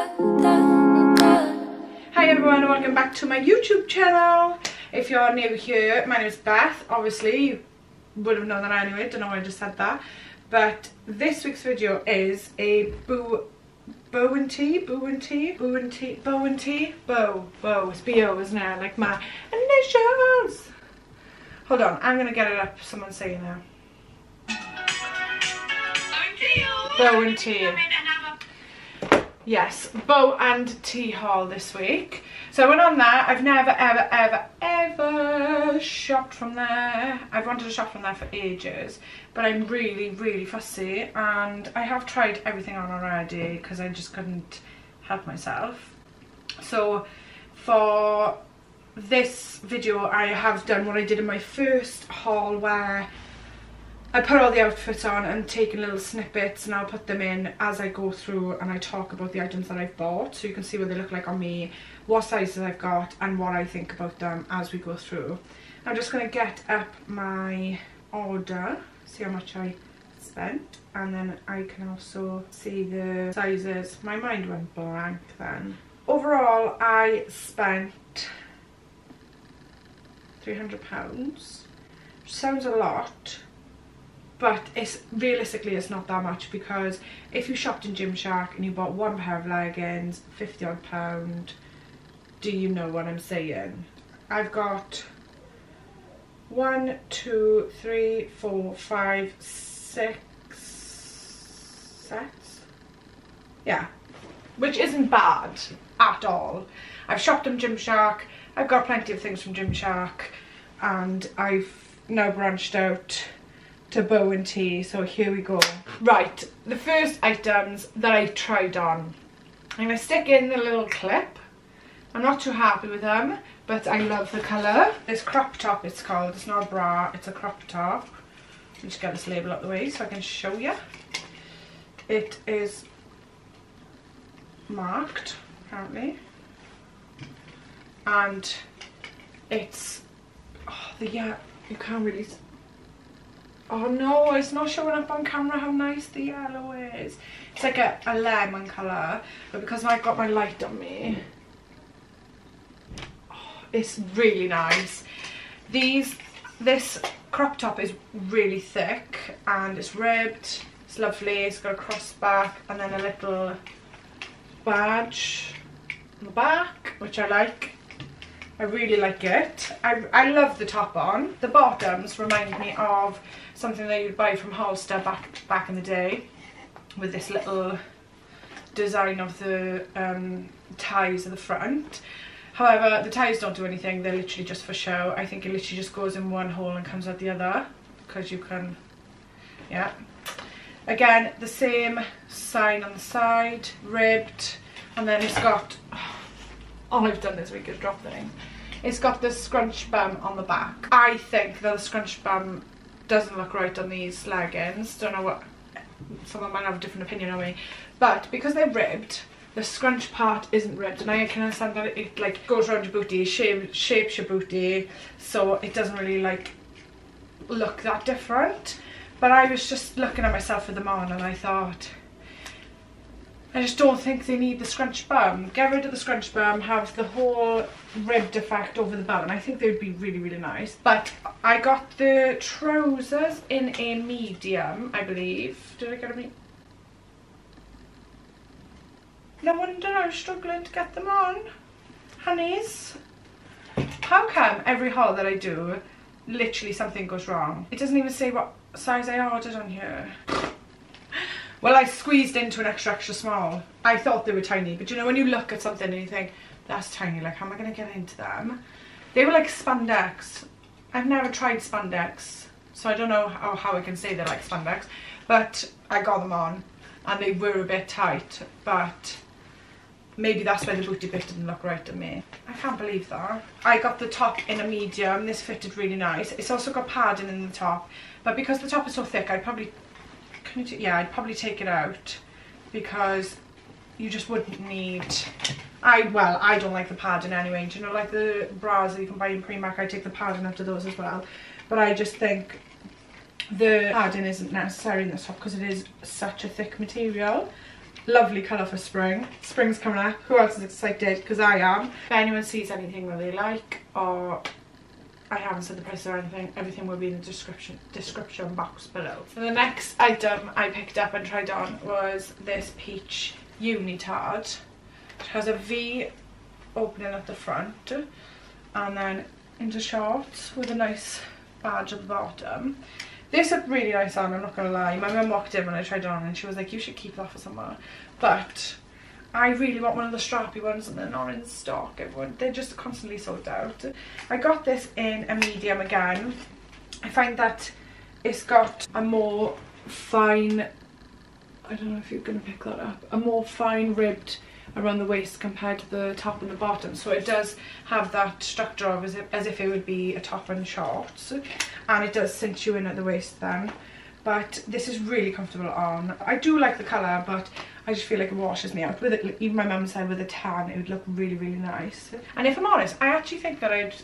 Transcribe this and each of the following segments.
Hi everyone and welcome back to my YouTube channel. If you're new here, my name is Beth. Obviously, you would have known that anyway, don't know why I just said that. But this week's video is a boo Bo and Tee, Bo and Tee, Bo and Tee, Bo and Tee, bow, bow, it's B-O isn't it? Like my initials. Hold on, I'm gonna get it up, someone say it now. Bo and Tee. Yes, Bo and Tee haul this week. So I went on that. I've never, ever, ever, ever shopped from there. I've wanted to shop from there for ages, but I'm really, really fussy, and I have tried everything on already because I just couldn't help myself. So for this video, I have done what I did in my first haul where I put all the outfits on and taken little snippets and I'll put them in as I go through and I talk about the items that I've bought so you can see what they look like on me, what sizes I've got and what I think about them as we go through. I'm just going to get up my order, see how much I spent and then I can also see the sizes. My mind went blank then. Overall I spent £300, sounds a lot but it's realistically it's not that much because if you shopped in Gymshark and you bought one pair of leggings 50 odd pound do you know what I'm saying? I've got one two three four five six sets? Yeah. Which isn't bad at all. I've shopped in Gymshark I've got plenty of things from Gymshark and I've now branched out to Bo and Tee so here we go. Right the first items that I tried on. I'm to stick in the little clip. I'm not too happy with them but I love the colour. This crop top it's called. It's not a bra it's a crop top. Just get this label out the way so I can show you it is marked apparently. And it's oh the yeah you can't really Oh no, it's not showing up on camera how nice the yellow is. It's like a, a lemon colour, but because I've got my light on me, oh, it's really nice. These, this crop top is really thick and it's ribbed. It's lovely. It's got a cross back and then a little badge on the back, which I like. I really like it. I, I love the top on. The bottoms remind me of something that you'd buy from Hollister back, back in the day with this little design of the um, ties at the front. However, the ties don't do anything, they're literally just for show. I think it literally just goes in one hole and comes out the other because you can, yeah. Again, the same sign on the side, ribbed, and then it's got, all I've done this week is drop things. It's got the scrunch bum on the back. I think that the scrunch bum doesn't look right on these leggings. Don't know what, Some of someone might have a different opinion on me. But because they're ribbed, the scrunch part isn't ribbed and I can understand that it, like goes around your booty, shape, shapes your booty, so it doesn't really like look that different. But I was just looking at myself with them on and I thought, I just don't think they need the scrunch bum. Get rid of the scrunch bum, have the whole ribbed effect over the bum, and I think they would be really, really nice. But I got the trousers in a medium, I believe. Did I get a medium? No wonder I was struggling to get them on. Honeys. How come every haul that I do, literally something goes wrong? It doesn't even say what size I ordered on here. Well, I squeezed into an extra, extra small. I thought they were tiny, but you know when you look at something and you think, that's tiny, like how am I going to get into them? They were like spandex. I've never tried spandex, so I don't know how, oh, how I can say they're like spandex, but I got them on and they were a bit tight, but maybe that's why the booty bit didn't look right to me. I can't believe that. I got the top in a medium, this fitted really nice. It's also got padding in the top, but because the top is so thick, I'd probably yeah, I'd probably take it out because you just wouldn't need I well I don't like the padding anyway do you know like the bras that you can buy in Primark I take the padding after those as well but I just think the padding isn't necessary in this top because it is such a thick material lovely colour for spring. Spring's coming up. Who else is excited? Because I am. If anyone sees anything that they like or I haven't said the price or anything, everything will be in the description description box below. So the next item I picked up and tried on was this peach unitard. It has a V opening at the front and then into shorts with a nice badge at the bottom. This looked really nice on, I'm not gonna lie. My mum walked in when I tried it on and she was like, you should keep that for somewhere. But I really want one of the strappy ones and they're not in stock. Everyone, they're just constantly sold out. I got this in a medium again. I find that it's got a more fine, I don't know if you're going to pick that up, a more fine ribbed around the waist compared to the top and the bottom so it does have that structure of as if, as if it would be a top and shorts and it does cinch you in at the waist then but this is really comfortable on. I do like the colour but I just feel like it washes me out. With it, even my mum said with a tan it would look really really nice. And if I'm honest, I actually think that I'd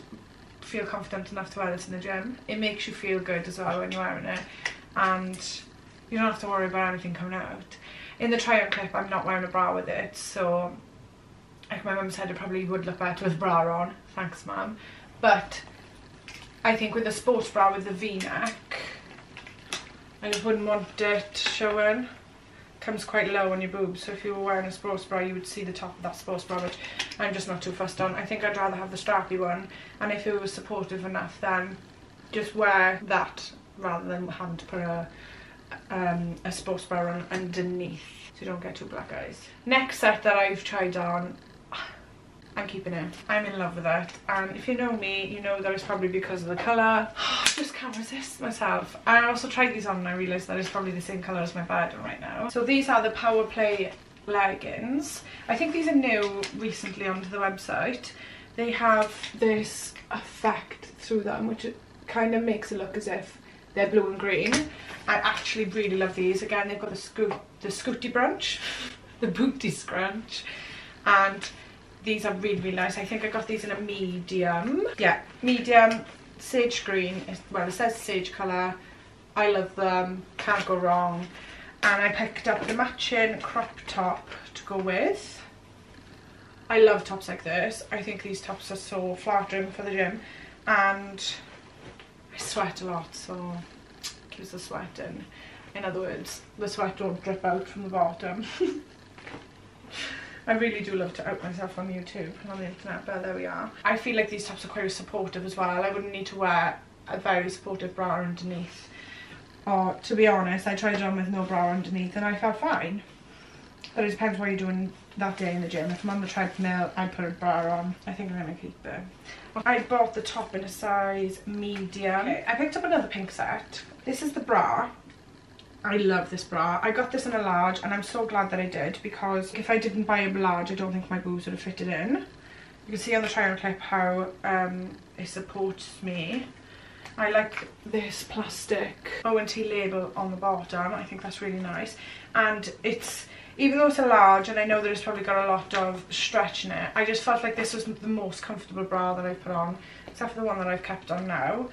feel confident enough to wear this in the gym. It makes you feel good as well when you're wearing it and you don't have to worry about anything coming out. In the try on clip I'm not wearing a bra with it so like my mum said it probably would look better with bra on. Thanks mum. But I think with a sports bra with the v-neck I just wouldn't want it showing. Comes quite low on your boobs, so if you were wearing a sports bra, you would see the top of that sports bra, which I'm just not too fussed on. I think I'd rather have the strappy one, and if it was supportive enough, then just wear that rather than having to put a um, a sports bra on underneath so you don't get too black eyes. Next set that I've tried on I'm keeping it. I'm in love with it. And if you know me, you know that it's probably because of the colour. I just can't resist myself. I also tried these on and I realised that it's probably the same colour as my bed right now. So these are the Power Play leggings. I think these are new recently onto the website. They have this effect through them which kind of makes it look as if they're blue and green. I actually really love these. Again, they've got the, scoot, the scooty brunch, the booty scrunch, and these are really, really nice. I think I got these in a medium. Yeah, medium, sage green. Well, it says sage colour. I love them. Can't go wrong. And I picked up the matching crop top to go with. I love tops like this. I think these tops are so flattering for the gym. And I sweat a lot, so keeps the sweat in. In other words, the sweat don't drip out from the bottom. I really do love to out myself on YouTube and on the internet, but there we are. I feel like these tops are quite supportive as well. I wouldn't need to wear a very supportive bra underneath. Or, to be honest, I tried it on with no bra underneath and I felt fine. But it depends what you're doing that day in the gym. If I'm on the treadmill, I put a bra on. I think I'm going to keep it. I bought the top in a size medium. Okay, I picked up another pink set. This is the bra. I love this bra. I got this in a large and I'm so glad that I did because if I didn't buy a large I don't think my boobs would have fitted in. You can see on the trial clip how um, it supports me. I like this plastic O&T label on the bottom. I think that's really nice. And it's, even though it's a large and I know that it's probably got a lot of stretch in it, I just felt like this was the most comfortable bra that I've put on, except for the one that I've kept on now.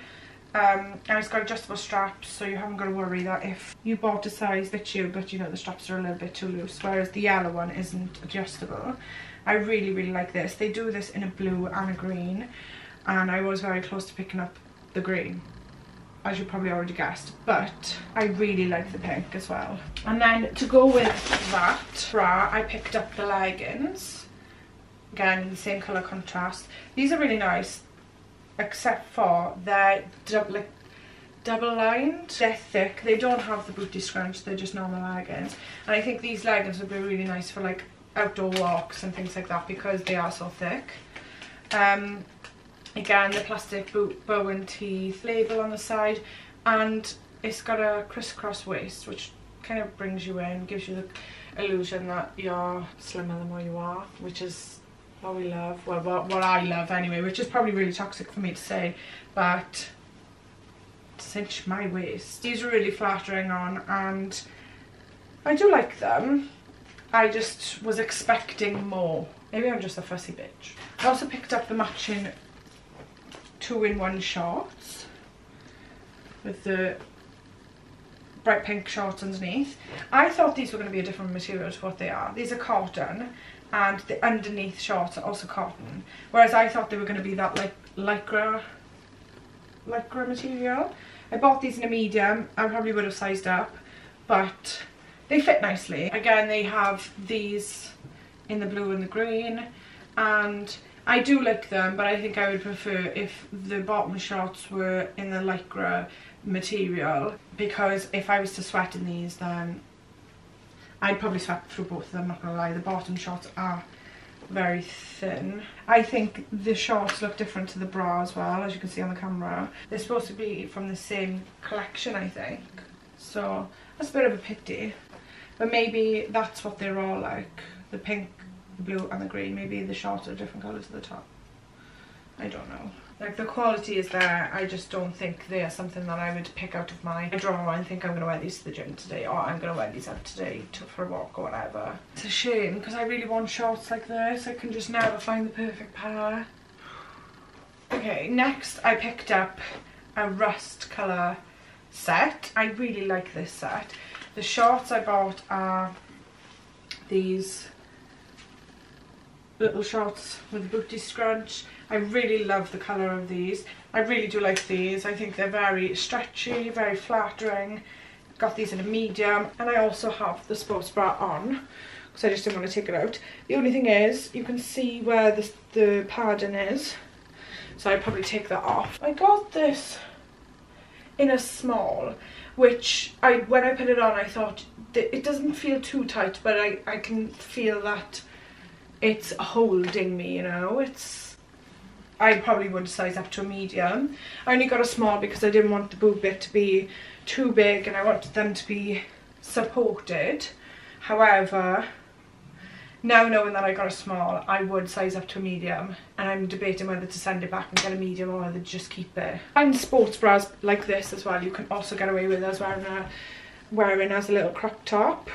Um, and it's got adjustable straps so you haven't got to worry that if you bought a size that you but you know the straps are a little bit too loose whereas the yellow one isn't adjustable. I really really like this. They do this in a blue and a green and I was very close to picking up the green as you probably already guessed but I really like the pink as well. And then to go with that bra I picked up the leggings again the same colour contrast. These are really nice except for they're double, double lined. They're thick. They don't have the booty scrunch. They're just normal leggings. And I think these leggings would be really nice for like outdoor walks and things like that because they are so thick. Um, again, the plastic bow and teeth label on the side. And it's got a crisscross waist, which kind of brings you in, gives you the illusion that you're slimmer than what you are, which is what we love, well what, what I love anyway, which is probably really toxic for me to say, but cinch my waist. These are really flattering on and I do like them. I just was expecting more. Maybe I'm just a fussy bitch. I also picked up the matching two-in-one shorts with the bright pink shorts underneath. I thought these were going to be a different material to what they are. These are cotton and the underneath shorts are also cotton. Whereas I thought they were going to be that like lycra, lycra material. I bought these in a medium. I probably would have sized up, but they fit nicely. Again, they have these in the blue and the green and I do like them but I think I would prefer if the bottom shorts were in the lycra material because if I was to sweat in these then I'd probably sweat through both of them, not gonna lie. The bottom shorts are very thin. I think the shorts look different to the bra as well, as you can see on the camera. They're supposed to be from the same collection, I think. So that's a bit of a pity. But maybe that's what they're all like. The pink, the blue and the green. Maybe the shorts are different colours at the top. I don't know. Like the quality is there, I just don't think they are something that I would pick out of my drawer and think I'm going to wear these to the gym today or I'm going to wear these out today to, for a walk or whatever. It's a shame because I really want shorts like this. I can just never find the perfect pair. Okay, next I picked up a rust colour set. I really like this set. The shorts I bought are these little shorts with booty scrunch. I really love the colour of these. I really do like these. I think they're very stretchy, very flattering. Got these in a medium and I also have the sports bra on because I just didn't want to take it out. The only thing is you can see where the, the padding is so I'd probably take that off. I got this in a small which I when I put it on I thought it doesn't feel too tight but I, I can feel that it's holding me you know it's I probably would size up to a medium. I only got a small because I didn't want the boob bit to be too big and I wanted them to be supported. However, now knowing that I got a small, I would size up to a medium and I'm debating whether to send it back and get a medium or whether to just keep it. And sports bras like this as well, you can also get away with as wearing, a, wearing as a little crop top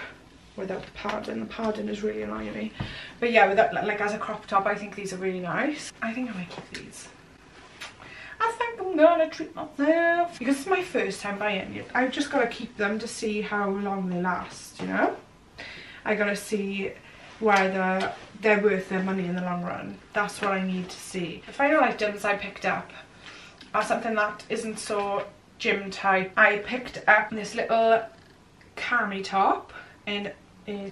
without the padding. The padding is really annoying me. But yeah, without like as a crop top, I think these are really nice. I think I might keep these. I think I'm gonna treat myself because it's my first time buying it. I've just got to keep them to see how long they last, you know? I got to see whether they're worth their money in the long run. That's what I need to see. The final items I picked up are something that isn't so gym type. I picked up this little cami top in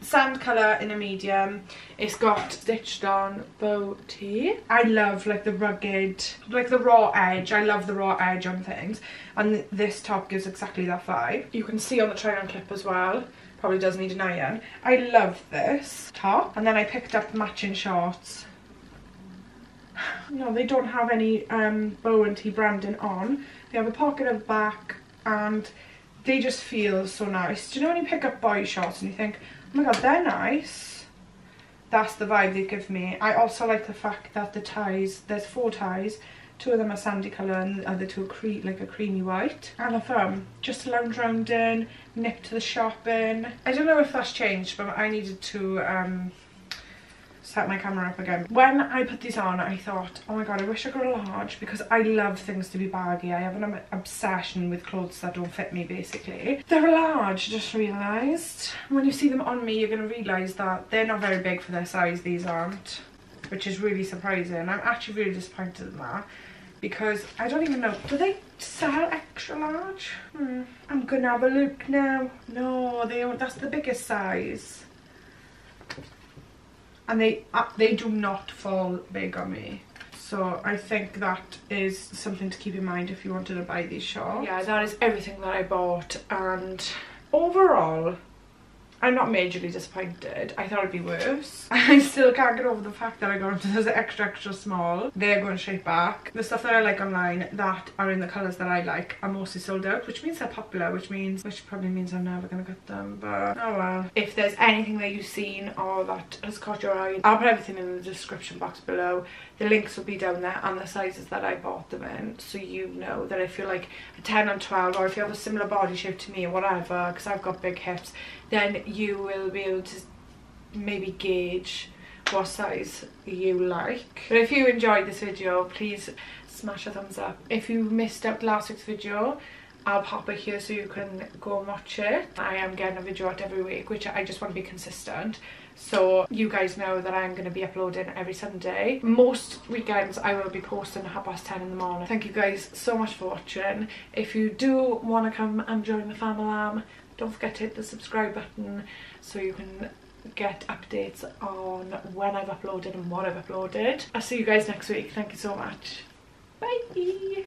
sand colour in a medium. It's got stitched on bow tee. I love like the rugged, like the raw edge. I love the raw edge on things. And this top gives exactly that vibe. You can see on the try on clip as well. Probably does need an iron. I love this top. And then I picked up matching shorts. No, they don't have any um, Bo and Tee branding on. They have a pocket at the back and they just feel so nice. Do you know when you pick up boy shorts and you think, my god, they're nice. That's the vibe they give me. I also like the fact that the ties, there's four ties, two of them are sandy colour and the other two are cre like a creamy white. I love them. Just to lounge around in, nip to the shopping. I don't know if that's changed, but I needed to um, set my camera up again. When I put these on, I thought, oh my god, I wish I got a large because I love things to be baggy. I have an obsession with clothes that don't fit me, basically. They're large, just realised. When you see them on me, you're going to realise that they're not very big for their size, these aren't, which is really surprising. I'm actually really disappointed in that because I don't even know, do they sell extra large? Hmm. I'm gonna have a look now. No, they don't, that's the biggest size and they uh, they do not fall big on me so I think that is something to keep in mind if you wanted to buy these shorts. Yeah, that is everything that I bought and overall I'm not majorly disappointed. I thought it'd be worse. I still can't get over the fact that I got into this extra extra small. They're going straight back. The stuff that I like online that are in the colours that I like are mostly sold out, which means they're popular, which means which probably means I'm never gonna get them. But oh well. If there's anything that you've seen or that has caught your eye, I'll put everything in the description box below. The links will be down there and the sizes that I bought them in so you know that if you're like a 10 and 12 or if you have a similar body shape to me or whatever because I've got big hips then you will be able to maybe gauge what size you like. But if you enjoyed this video, please smash a thumbs up. If you missed out last week's video, I'll pop it here so you can go and watch it. I am getting a video out every week, which I just want to be consistent. So you guys know that I'm going to be uploading every Sunday. Most weekends I will be posting at half past 10 in the morning. Thank you guys so much for watching. If you do want to come and join the family, don't forget to hit the subscribe button so you can get updates on when I've uploaded and what I've uploaded. I'll see you guys next week. Thank you so much. Bye!